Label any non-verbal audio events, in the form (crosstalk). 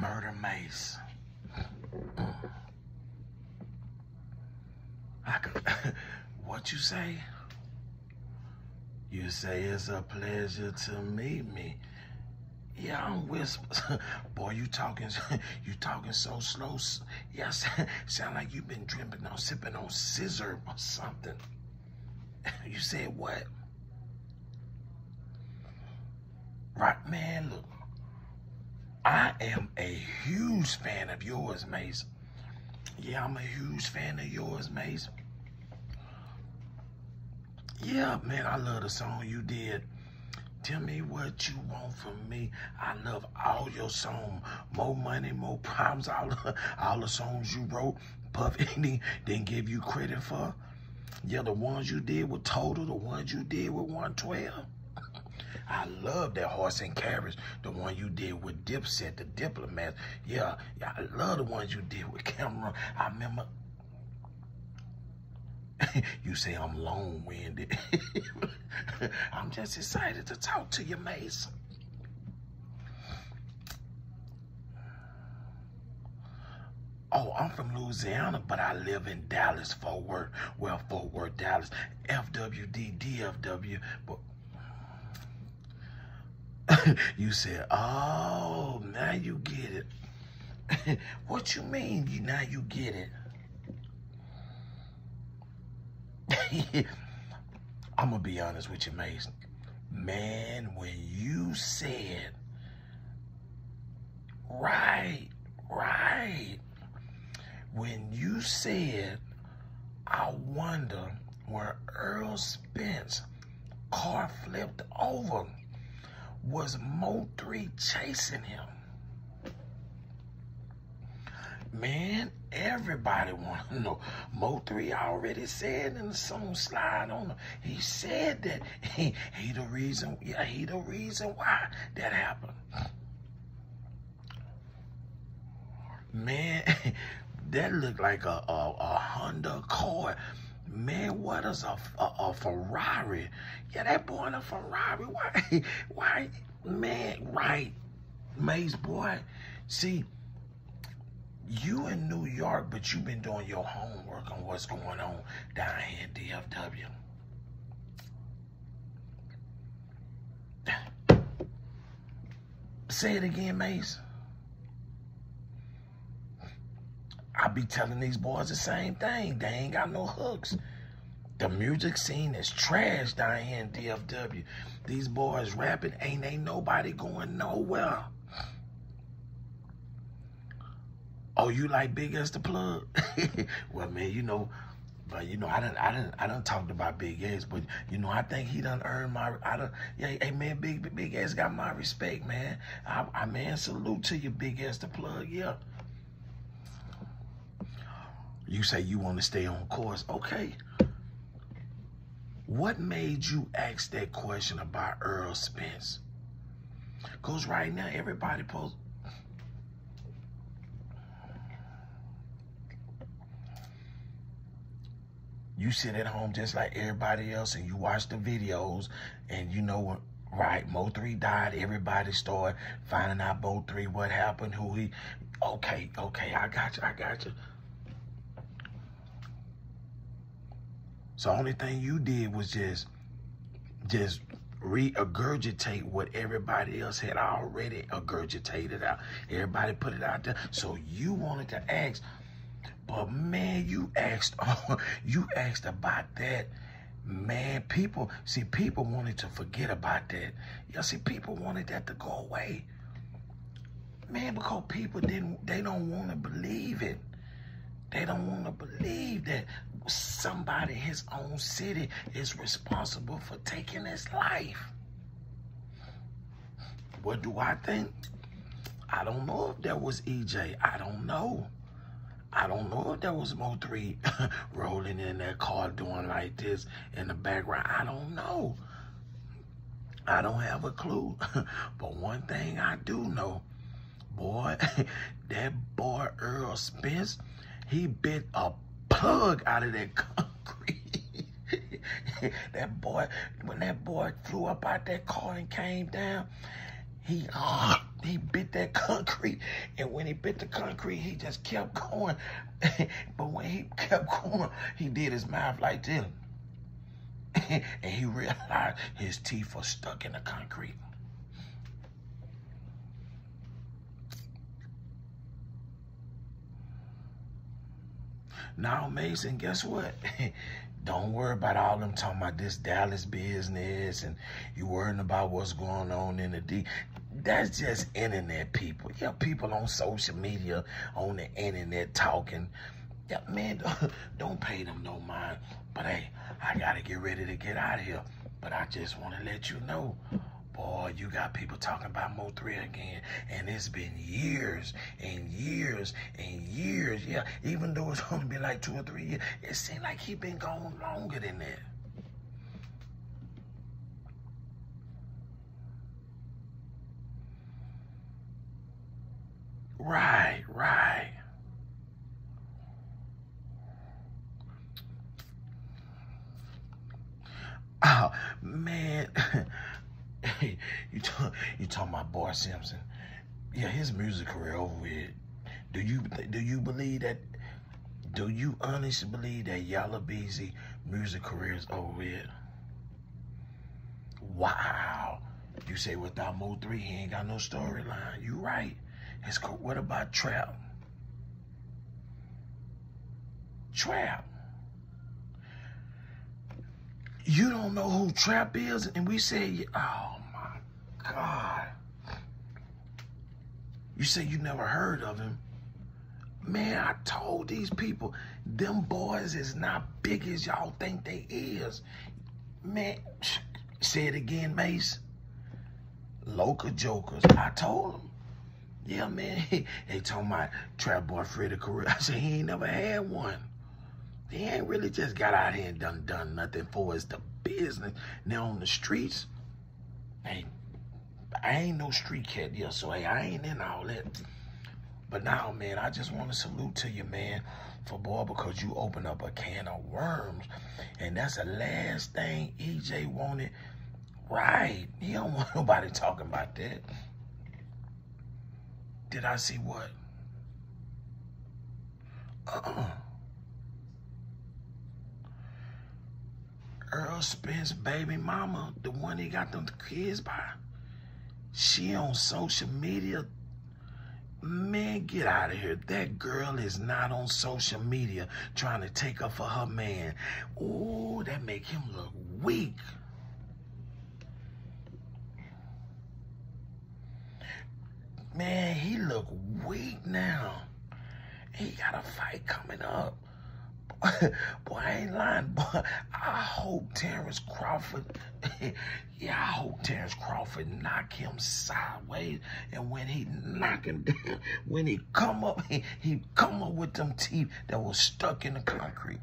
Murder Mase. I could, (laughs) what you say? You say it's a pleasure to meet me. Yeah, I'm whispers. (laughs) Boy, you talking, (laughs) you talking so slow. Yes, sound like you've been drinking on, sipping on sizzurp or something. You said what? Right, man, look. I am a huge fan of yours, Mason. Yeah, I'm a huge fan of yours, Mason. Yeah, man, I love the song you did. Tell me what you want from me. I love all your songs. More money, more problems. All, all the songs you wrote, Puff Indy didn't give you credit for. Yeah, the ones you did with Total, the ones you did with 112. I love that horse and carriage, the one you did with Dipset, the Diplomats. Yeah, yeah, I love the ones you did with Cam'ron. I remember (laughs) you say I'm long-winded. (laughs) I'm just excited to talk to you, Mase. Oh, I'm from Louisiana, but I live in Dallas, Fort Worth. Well, Fort Worth, Dallas. FWD, DFW. But (laughs) you said, oh, now you get it. (laughs) what you mean, you now you get it? (laughs) I'm gonna be honest with you, Mason. Man, when you said, right, right, when you said, I wonder where Errol Spence car flipped over, was Mo3 chasing him? Man, everybody want to (laughs) know. Mo3 already said in the song Slide on. He said that (laughs) he, he the reason, yeah, he the reason why that happened. Man, (laughs) that looked like a, a, a Honda Accord. Man, what is a, a, a, Ferrari? Yeah, that boy in a Ferrari. (laughs) Why? Why? Man, right. Mase boy. See, you in New York, but you've been doing your homework on what's going on down here in DFW. (sighs) Say it again, Mase. I be telling these boys the same thing. They ain't got no hooks. The music scene is trash down here in DFW. These boys rapping, ain't ain't nobody going nowhere. Oh, you like Big X the plug? (laughs) well, man, you know, but you know, I didn't, I didn't, I done talked about Big X, but you know, I think he done earned my, I done, yeah, hey man, Big Big X got my respect, man. I, I man, salute to you, Big X the plug, yeah. You say you want to stay on course, okay. What made you ask that question about Errol Spence? Cause right now everybody post you sit at home just like everybody else and you watch the videos and you know what right mo 3 died everybody started finding out mo 3 what happened who he okay okay i got you i got you so the only thing you did was just just regurgitate what everybody else had already agurgitated out everybody put it out there so you wanted to ask but man, you asked, (laughs) oh, you asked about that. Man, people, see, people wanted to forget about that. Y'all see, people wanted that to go away. Man, because people didn't, they don't want to believe it. They don't want to believe that somebody his own city is responsible for taking his life. What do I think? I don't know if that was EJ. I don't know. I don't know if that was Mo3 (laughs) rolling in that car doing like this in the background. I don't know. I don't have a clue. (laughs) but one thing I do know, boy, (laughs) that boy Errol Spence, he bit a plug out of that concrete. (laughs) that boy, when that boy flew up out that car and came down, he uh, he bit that concrete. And when he bit the concrete, he just kept going. (laughs) but when he kept going, he did his mouth like this. (laughs) and he realized his teeth were stuck in the concrete. Now, Mason, guess what? (laughs) Don't worry about all them talking about this Dallas business and you worrying about what's going on in the D. That's just internet people. Yeah, people on social media, on the internet talking. Yeah, man, (laughs) don't pay them no mind. But hey, I gotta get ready to get out of here. But I just want to let you know boy, you got people talking about Mo3 again. And it's been years and years and years. Yeah, even though it's (laughs) only been like two or three years, it seemed like he been gone longer than that. Right, right. Oh, man. (laughs) talking about Boy Simpson? Yeah, his music career over with. Do you do you believe that? Do you honestly believe that Yella Beezy music career is over with? Wow. You say without Mo3, he ain't got no storyline. You right. His what about Trap? Trap. You don't know who Trap is, and we say, oh God. You say you never heard of him. Man, I told these people, them boys is not big as y'all think they is. Man, (sniffs) say it again, Mase. Local jokers. I told them. Yeah, man. (laughs) they told my Trapboy Freddy career. (laughs) I said he ain't never had one. He ain't really just got out here and done done nothing for us the business. Now on the streets, hey, I ain't no street cat yeah, so hey, I ain't in all that. But now, man, I just want to salute to you, man, for boy, because you opened up a can of worms. And that's the last thing EJ wanted. Right. He don't (laughs) want nobody talking about that. Did I see what? Uh-uh. Errol Spence baby mama, the one he got them kids by, she on social media. Man, get out of here. That girl is not on social media trying to take up for her man. Oh, that make him look weak. Man, he look weak now. He got a fight coming up. (laughs) boy, I ain't lying, boy. I hope Terrence Crawford, (laughs) yeah, I hope Terrence Crawford knock him sideways. And when he knock him down, (laughs) when he come up, he, he come up with them teeth that was stuck in the concrete.